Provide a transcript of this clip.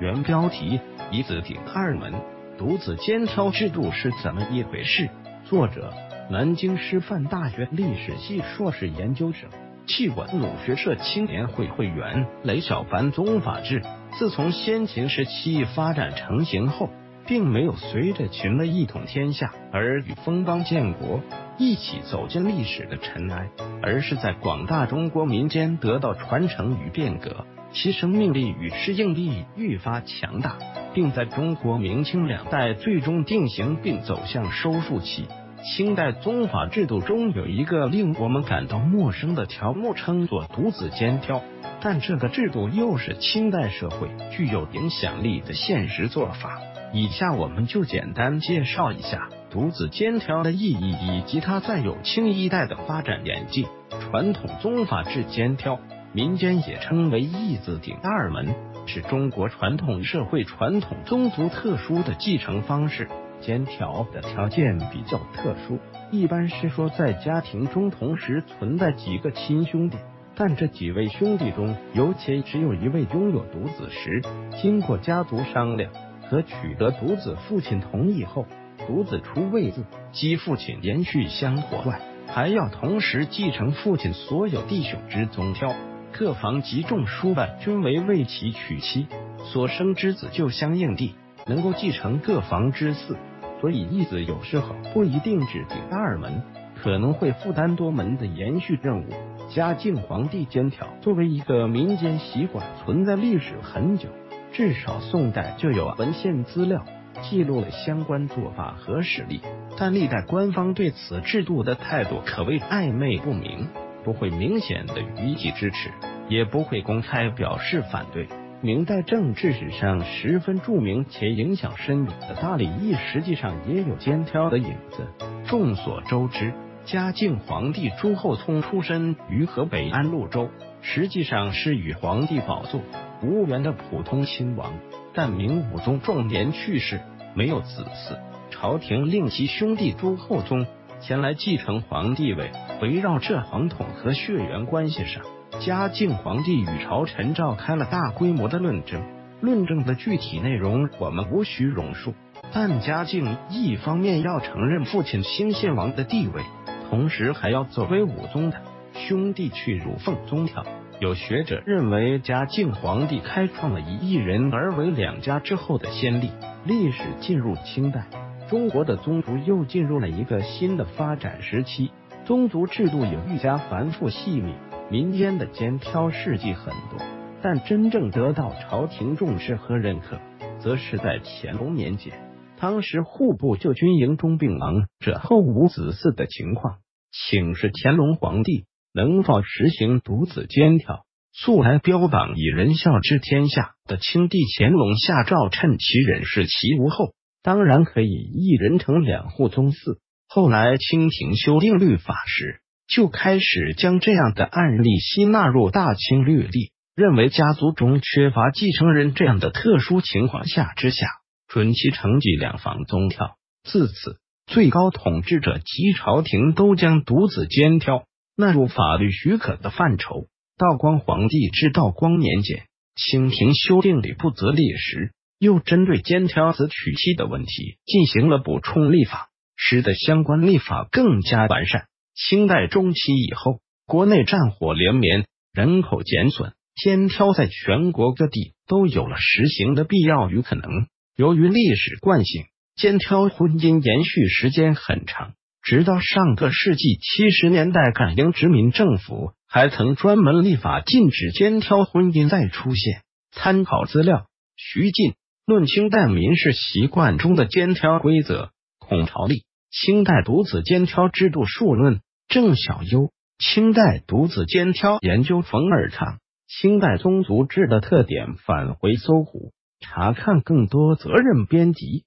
原标题：一字顶二门，独子监挑制度是怎么一回事？作者：南京师范大学历史系硕士研究生。气管鲁学社青年会会员雷小凡。宗法制自从先秦时期发展成型后，并没有随着秦的一统天下而与封邦建国一起走进历史的尘埃，而是在广大中国民间得到传承与变革，其生命力与适应力愈发强大，并在中国明清两代最终定型并走向收束期。清代宗法制度中有一个令我们感到陌生的条目，称作独子监挑，但这个制度又是清代社会具有影响力的现实做法。以下我们就简单介绍一下独子监挑的意义以及它在有清一代的发展演进。传统宗法制监挑，民间也称为一字顶二门，是中国传统社会传统宗族特殊的继承方式。监挑的条件比较特殊，一般是说在家庭中同时存在几个亲兄弟，但这几位兄弟中，尤其只有一位拥有独子时，经过家族商量和取得独子父亲同意后，独子除位子继父亲延续香火外，还要同时继承父亲所有弟兄之宗挑。各房及众叔伯均为为其娶妻，所生之子就相应地能够继承各房之嗣。所以，义子有时候不一定只顶二门，可能会负担多门的延续任务。嘉靖皇帝监挑作为一个民间习惯，存在历史很久，至少宋代就有文献资料记录了相关做法和实例。但历代官方对此制度的态度可谓暧昧不明，不会明显的予以支持，也不会公开表示反对。明代政治史上十分著名且影响深远的大礼议，实际上也有肩挑的影子。众所周知，嘉靖皇帝朱厚熜出身于河北安陆州，实际上是与皇帝宝座无缘的普通亲王。但明武宗壮年去世，没有子嗣，朝廷令其兄弟朱厚熜前来继承皇帝位。围绕这皇统和血缘关系上。嘉靖皇帝与朝臣召开了大规模的论证，论证的具体内容我们无需容述。但嘉靖一方面要承认父亲新献王的地位，同时还要作为武宗的兄弟去乳奉宗条。有学者认为，嘉靖皇帝开创了以一人而为两家之后的先例。历史进入清代，中国的宗族又进入了一个新的发展时期，宗族制度也愈加繁复细密。民间的监挑事迹很多，但真正得到朝廷重视和认可，则是在乾隆年间。当时户部旧军营中病亡者后无子嗣的情况，请示乾隆皇帝能否实行独子监挑。素来标榜以仁孝治天下的清帝乾隆下诏，趁其人事其无后，当然可以一人承两户宗嗣。后来清廷修订律法时。就开始将这样的案例吸纳入大清律例，认为家族中缺乏继承人这样的特殊情况下之下，准其承继两房宗挑。自此，最高统治者及朝廷都将独子兼挑纳入法律许可的范畴。道光皇帝至道光年间，清廷修订礼部则例时，又针对监挑子娶妻的问题进行了补充立法，使得相关立法更加完善。清代中期以后，国内战火连绵，人口减损，监挑在全国各地都有了实行的必要与可能。由于历史惯性，监挑婚姻延续时间很长，直到上个世纪七十年代，港英殖民政府还曾专门立法禁止监挑婚姻再出现。参考资料：徐进《论清代民事习惯中的肩挑规则》，孔朝立。清代独子肩挑制度数论，郑小优。清代独子肩挑研究，冯尔畅。清代宗族制的特点，返回搜狐查看更多责任编辑。